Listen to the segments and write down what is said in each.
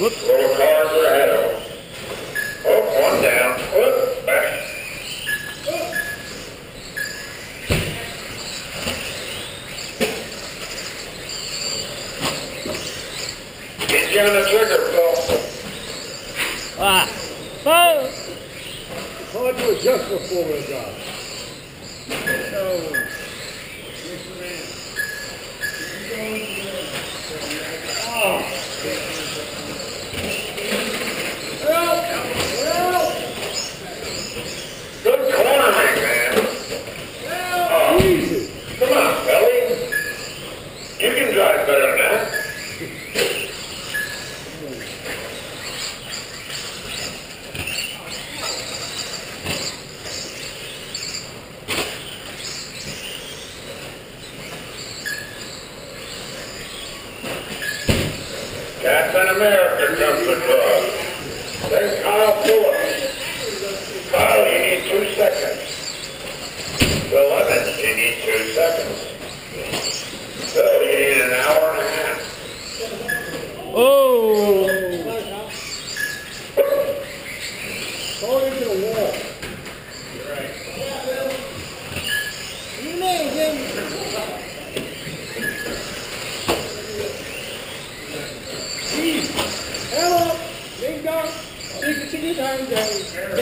Whoop. Little car for head off. Up, down. Whoop, back. Whoop. He's giving a trigger pull. Ah. Oh! Hard to adjust before we got. No. Oh. That's an American comes across. Then Kyle Phillips. Kyle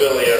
Billy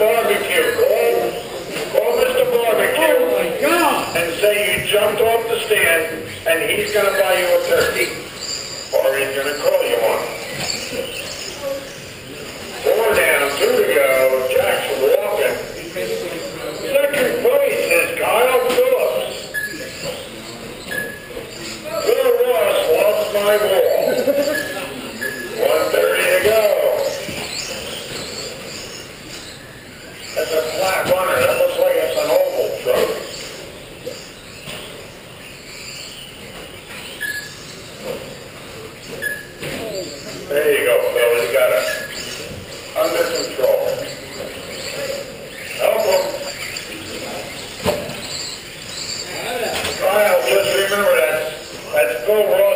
barbecue. Call, call Mr. Barbecue. Oh my God. And say you jumped off the stand and he's going to buy you a turkey. Or he's going to call. that's go wrong.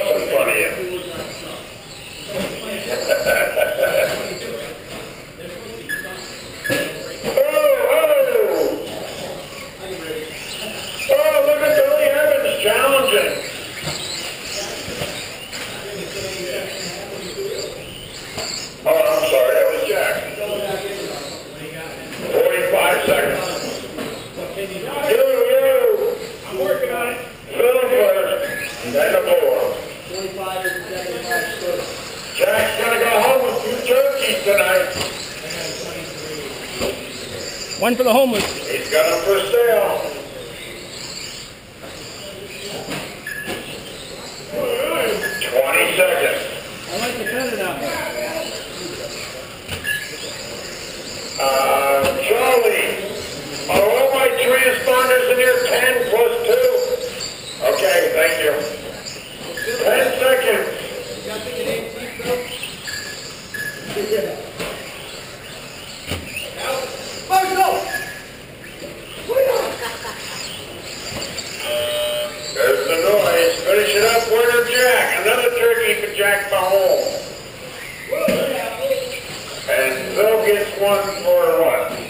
One for the homeless. He's got them for sale. Gets one for what?